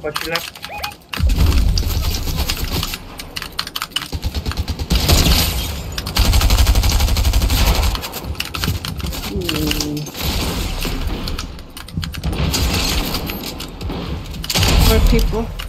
Watch your left. More people.